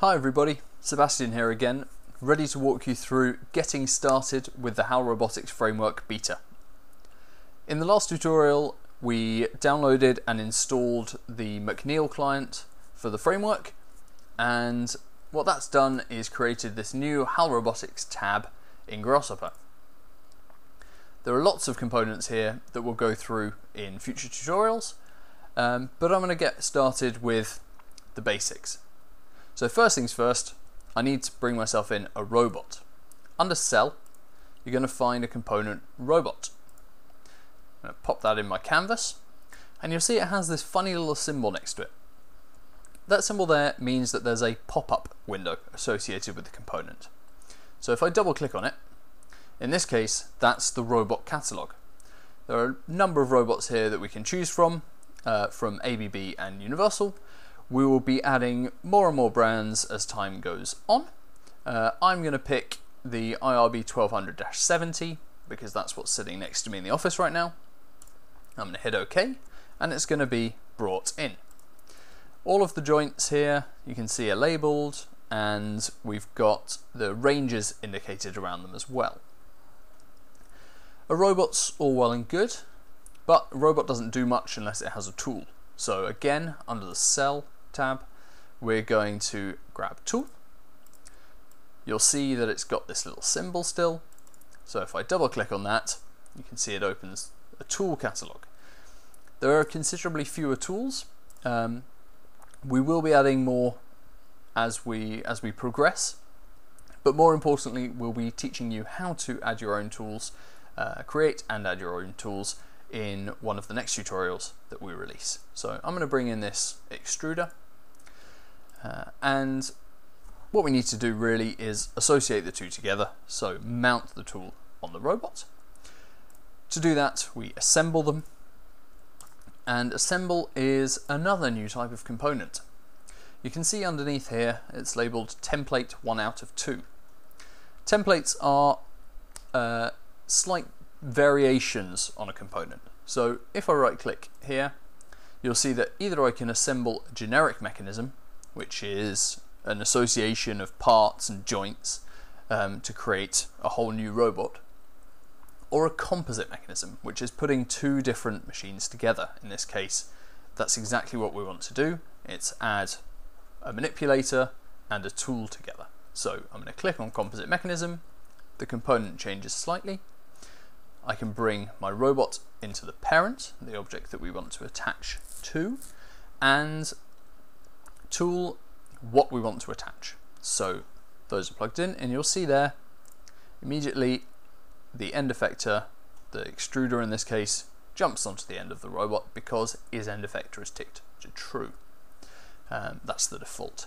Hi everybody, Sebastian here again, ready to walk you through getting started with the HAL Robotics Framework beta. In the last tutorial we downloaded and installed the McNeel client for the framework and what that's done is created this new HAL Robotics tab in Grasshopper. There are lots of components here that we'll go through in future tutorials, um, but I'm going to get started with the basics. So first things first, I need to bring myself in a robot. Under cell, you're going to find a component robot. I'm going to pop that in my canvas, and you'll see it has this funny little symbol next to it. That symbol there means that there's a pop-up window associated with the component. So if I double click on it, in this case, that's the robot catalog. There are a number of robots here that we can choose from, uh, from ABB and Universal. We will be adding more and more brands as time goes on. Uh, I'm going to pick the IRB 1200-70 because that's what's sitting next to me in the office right now. I'm going to hit OK and it's going to be brought in. All of the joints here you can see are labelled and we've got the ranges indicated around them as well. A robot's all well and good, but a robot doesn't do much unless it has a tool. So again, under the Cell tab, we're going to grab Tool. You'll see that it's got this little symbol still. So if I double click on that, you can see it opens a tool catalog. There are considerably fewer tools. Um, we will be adding more as we as we progress, but more importantly, we'll be teaching you how to add your own tools uh, create and add your own tools in one of the next tutorials that we release. So I'm going to bring in this extruder uh, and what we need to do really is associate the two together, so mount the tool on the robot. To do that we assemble them and assemble is another new type of component. You can see underneath here it's labelled template 1 out of 2. Templates are uh, slight variations on a component. So if I right click here, you'll see that either I can assemble a generic mechanism, which is an association of parts and joints um, to create a whole new robot, or a composite mechanism, which is putting two different machines together. In this case, that's exactly what we want to do. It's add a manipulator and a tool together. So I'm going to click on composite mechanism, the component changes slightly, I can bring my robot into the parent, the object that we want to attach to, and tool what we want to attach. So those are plugged in, and you'll see there immediately the end effector, the extruder in this case, jumps onto the end of the robot because is end effector is ticked to true. Um, that's the default.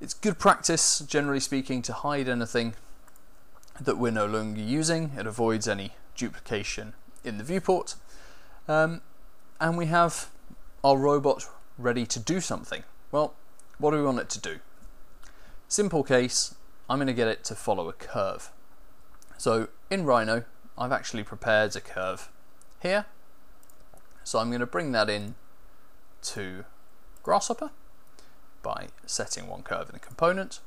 It's good practice, generally speaking, to hide anything that we're no longer using. It avoids any duplication in the viewport. Um, and we have our robot ready to do something. Well, what do we want it to do? Simple case, I'm going to get it to follow a curve. So in Rhino, I've actually prepared a curve here. So I'm going to bring that in to Grasshopper by setting one curve in a component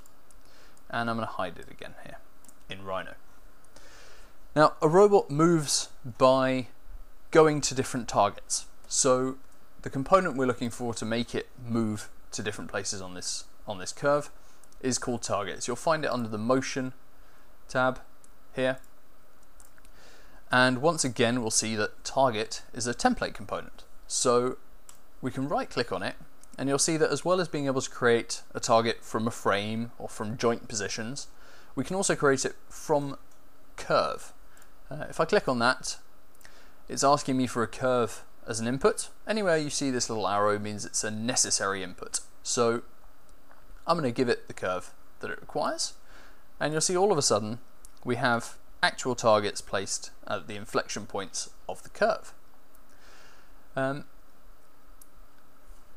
and I'm going to hide it again here in Rhino. Now, a robot moves by going to different targets. So the component we're looking for to make it move to different places on this on this curve is called targets. You'll find it under the motion tab here. And once again, we'll see that target is a template component. So we can right click on it and you'll see that as well as being able to create a target from a frame or from joint positions, we can also create it from curve. Uh, if I click on that, it's asking me for a curve as an input. Anywhere you see this little arrow means it's a necessary input. So I'm going to give it the curve that it requires. And you'll see all of a sudden we have actual targets placed at the inflection points of the curve. Um,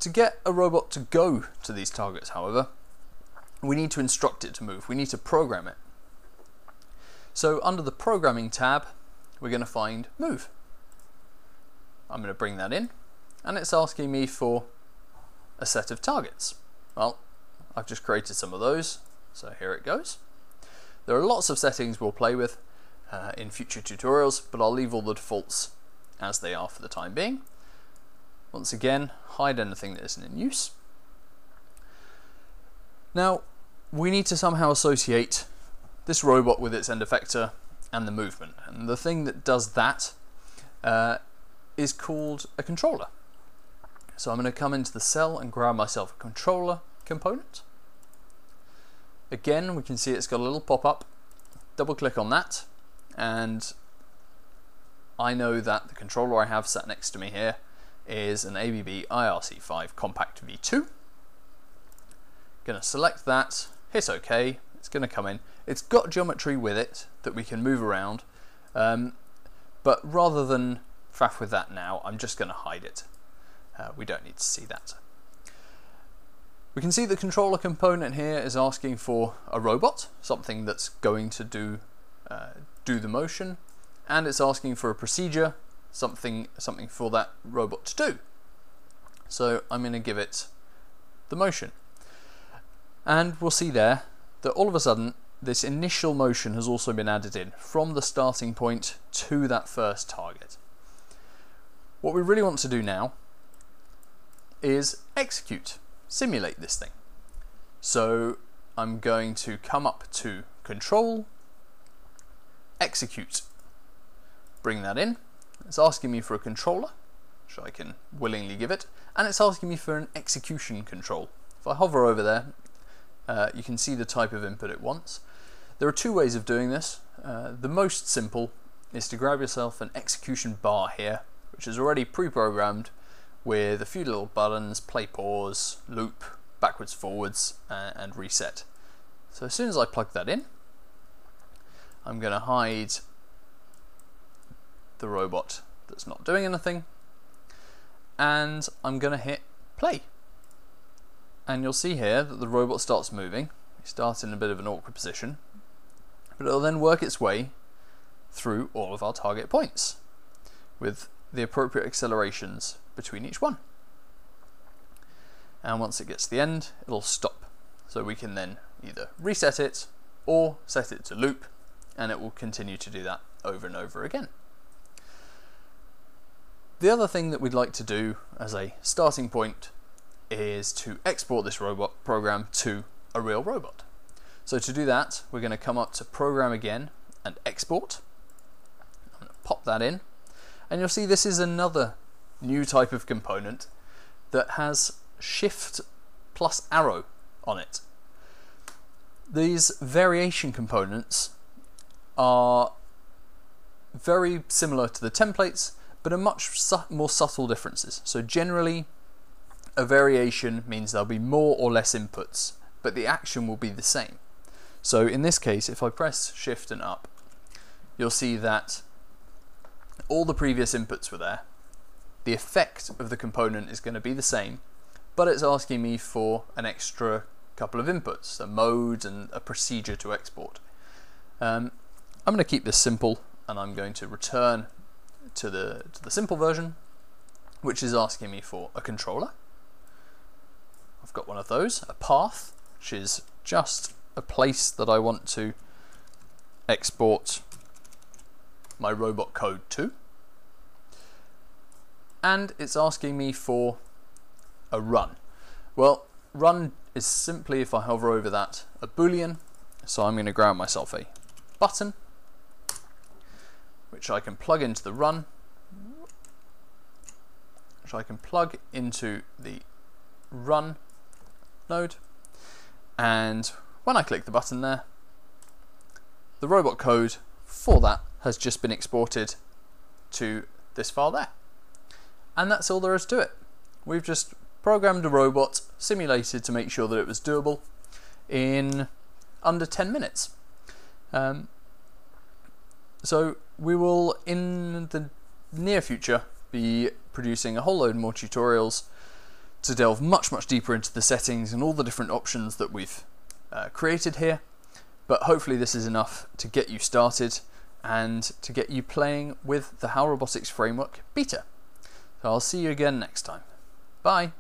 to get a robot to go to these targets, however, we need to instruct it to move. We need to program it. So under the programming tab, we're going to find move. I'm going to bring that in and it's asking me for a set of targets. Well, I've just created some of those, so here it goes. There are lots of settings we'll play with uh, in future tutorials, but I'll leave all the defaults as they are for the time being. Once again, hide anything that isn't in use. Now, we need to somehow associate this robot with its end effector and the movement. And the thing that does that uh, is called a controller. So I'm going to come into the cell and grab myself a controller component. Again, we can see it's got a little pop-up. Double click on that and I know that the controller I have sat next to me here is an ABB IRC5 Compact V2. Going to select that, hit OK, it's going to come in. It's got geometry with it that we can move around, um, but rather than faff with that now, I'm just going to hide it. Uh, we don't need to see that. We can see the controller component here is asking for a robot, something that's going to do uh, do the motion, and it's asking for a procedure, something something for that robot to do. So I'm going to give it the motion. And we'll see there that all of a sudden this initial motion has also been added in from the starting point to that first target. What we really want to do now is execute, simulate this thing. So I'm going to come up to control, execute, bring that in. It's asking me for a controller, which I can willingly give it, and it's asking me for an execution control. If I hover over there, uh, you can see the type of input it wants. There are two ways of doing this. Uh, the most simple is to grab yourself an execution bar here, which is already pre-programmed with a few little buttons, play pause, loop, backwards forwards, uh, and reset. So as soon as I plug that in, I'm going to hide the robot that's not doing anything and I'm going to hit play and you'll see here that the robot starts moving. It starts in a bit of an awkward position. But it'll then work its way through all of our target points with the appropriate accelerations between each one. And once it gets to the end it'll stop. So we can then either reset it or set it to loop and it will continue to do that over and over again. The other thing that we'd like to do as a starting point is to export this robot program to a real robot. So to do that, we're going to come up to Program again and Export. I'm going to pop that in, and you'll see this is another new type of component that has Shift plus arrow on it. These variation components are very similar to the templates, but are much su more subtle differences. So generally, a variation means there'll be more or less inputs, but the action will be the same. So in this case, if I press Shift and up, you'll see that all the previous inputs were there. The effect of the component is going to be the same, but it's asking me for an extra couple of inputs, a mode and a procedure to export. Um, I'm going to keep this simple and I'm going to return to the, to the simple version, which is asking me for a controller. I've got one of those, a path, which is just a place that I want to export my robot code to. And it's asking me for a run. Well, run is simply, if I hover over that, a boolean. So I'm going to grab myself a button which I can plug into the run, which I can plug into the run node. And when I click the button there, the robot code for that has just been exported to this file there. And that's all there is to it. We've just programmed a robot, simulated to make sure that it was doable in under 10 minutes. Um, so we will, in the near future, be producing a whole load more tutorials to delve much, much deeper into the settings and all the different options that we've uh, created here. But hopefully this is enough to get you started and to get you playing with the HAL Robotics Framework beta. So I'll see you again next time. Bye.